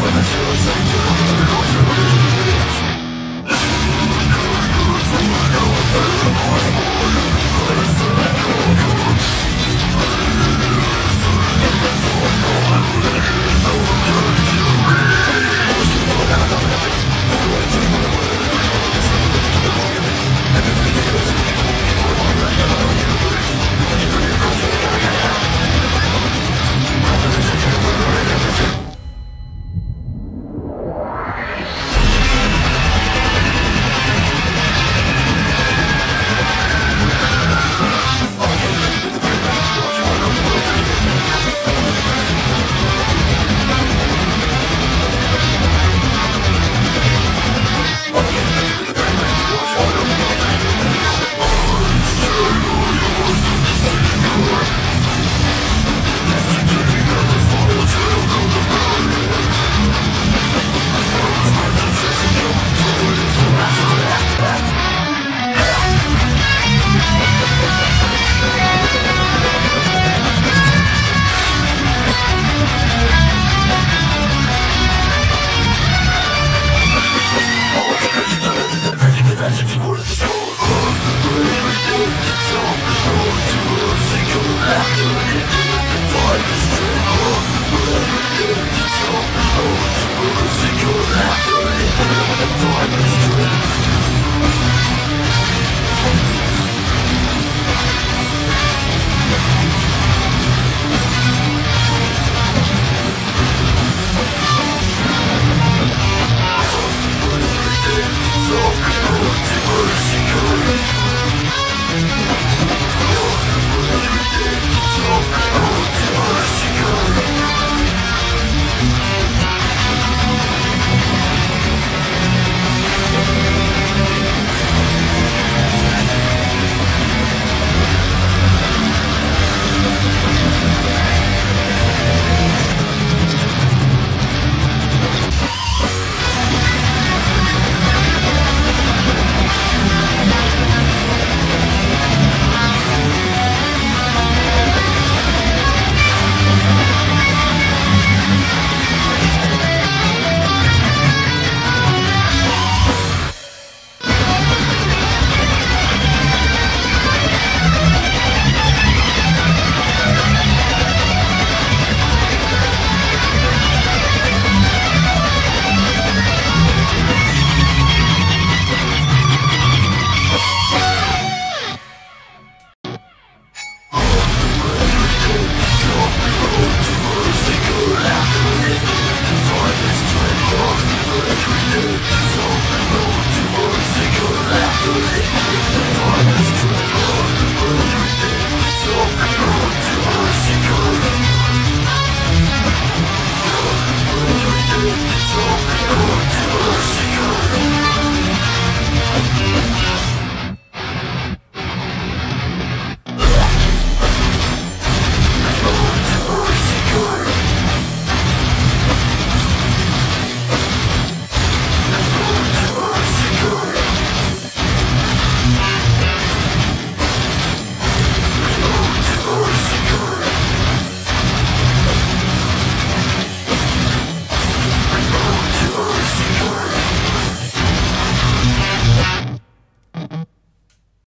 for the shoes I do. Time is